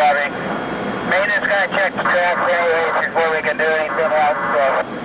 5, Maintenance guy to the track anyways before we can do anything else, so...